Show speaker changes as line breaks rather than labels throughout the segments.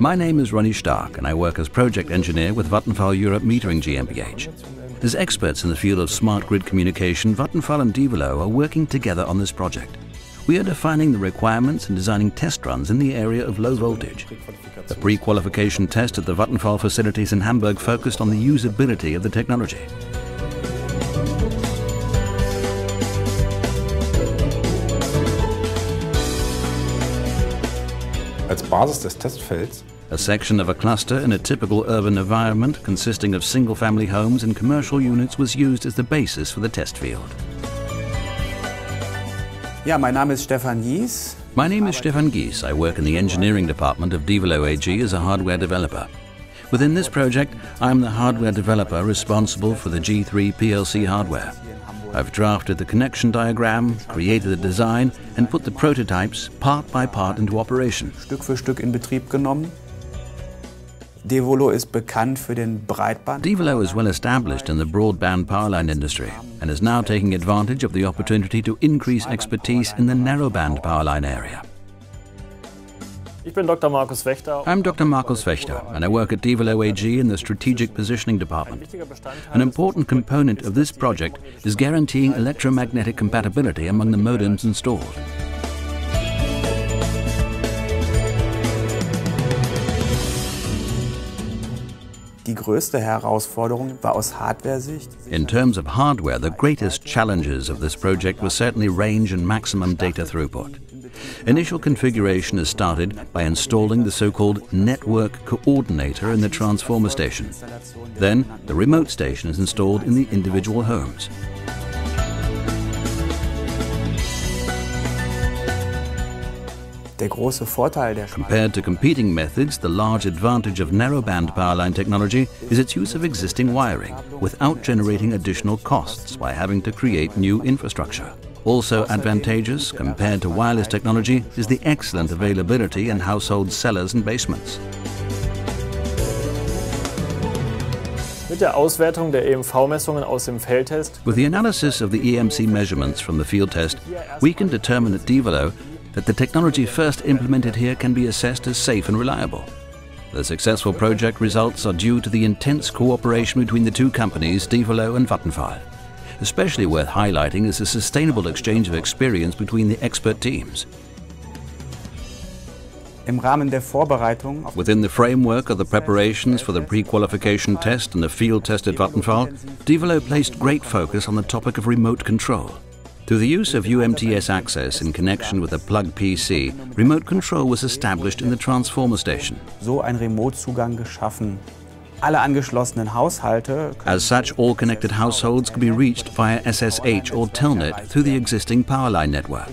My name is Ronny Stark and I work as project engineer with Vattenfall Europe Metering GmbH. As experts in the field of smart grid communication, Vattenfall and Devolo are working together on this project. We are defining the requirements and designing test runs in the area of low voltage. The pre-qualification test at the Vattenfall facilities in Hamburg focused on the usability of the technology.
Als Basis des Testfelds
A section of a cluster in a typical urban environment consisting of single-family homes and commercial units was used as the basis for the test field.
Ja, mein Name ist Stefan Gies.
My name is Stefan Gies. I work in the engineering department of Devolo AG as a hardware developer. Within this project, I am the hardware developer responsible for the G3 PLC hardware. I've drafted the connection diagram, created the design, and put the prototypes part by part into operation.
Stück für Stück in Betrieb genommen. Devolo ist bekannt für den Breitband.
Devolo is well established in the broadband powerline industry and is now taking advantage of the opportunity to increase expertise in the narrowband powerline area. I'm Dr. Markus Wächter, and I work at Devolo AG in the Strategic Positioning Department. An important component of this project is guaranteeing electromagnetic compatibility among the modems installed.
Die größte Herausforderung war aus Hardware-Sicht.
In terms of hardware, the greatest challenges of this project were certainly range and maximum data throughput. Initial configuration is started by installing the so-called network coordinator in the transformer station. Then, the remote station is installed in the individual homes. Compared to competing methods, the large advantage of narrowband powerline technology is its use of existing wiring without generating additional costs by having to create new infrastructure. Also advantageous compared to wireless technology is the excellent availability in household cellars and basements.
Mit der Auswertung der EMV-Messungen aus dem Feldtest
With the analysis of the EMC measurements from the field test, we can determine at Devolo that the technology first implemented here can be assessed as safe and reliable. The successful project results are due to the intense cooperation between the two companies, Devolo and Vattenfall. Especially worth highlighting is the sustainable exchange of experience between the expert teams.
Im Rahmen der Vorbereitung auf
Within the framework of the preparations for the pre-qualification test and the field test at Vattenfall, Devolo placed great focus on the topic of remote control. Through the use of UMTS access in connection with a plug PC, remote control was established in the transformer station.
so ein Remote-Zugang geschaffen. Alle angeschlossenen Haushalte
As such, all connected households can be reached via SSH or Telnet through the existing powerline network.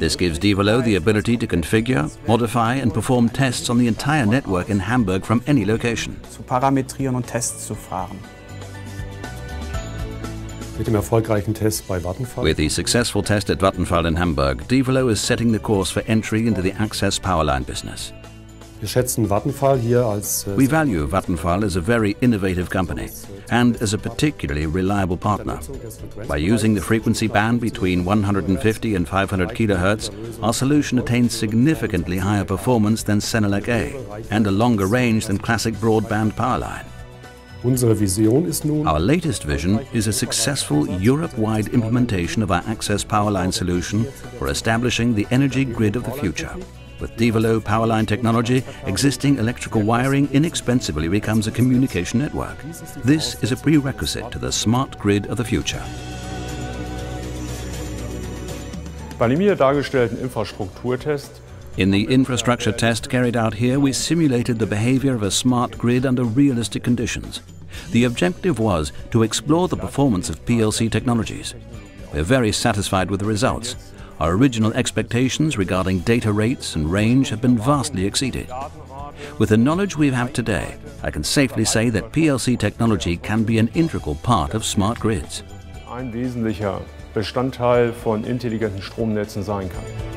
This gives Devolo the ability to configure, modify and perform tests on the entire network in Hamburg from any location.
zu parametrieren und Tests zu fahren.
Mit dem erfolgreichen Test bei Vattenfall
With the successful test at Vattenfall in Hamburg, Devolo is setting the course for entry into the access powerline business.
wir schätzen Vattenfall hier als äh,
We value Vattenfall as a very innovative company and as a particularly reliable partner. By using the frequency band between 150 and 500 kHz, our solution attains significantly higher performance than CENELEC A and a longer range than classic broadband powerline. Our latest vision is a successful Europe-wide implementation of our Access Powerline solution for establishing the energy grid of the future. With Devolo Powerline technology, existing electrical wiring inexpensively becomes a communication network. This is a prerequisite to the smart grid of the future.
Bei dem hier dargestellten Infrastrukturtest
In the infrastructure test carried out here, we simulated the behavior of a smart grid under realistic conditions. The objective was to explore the performance of PLC technologies. We're very satisfied with the results. Our original expectations regarding data rates and range have been vastly exceeded. With the knowledge we have today, I can safely say that PLC technology can be an integral part of smart grids.
ein wesentlicher Bestandteil von intelligenten Stromnetzen sein kann.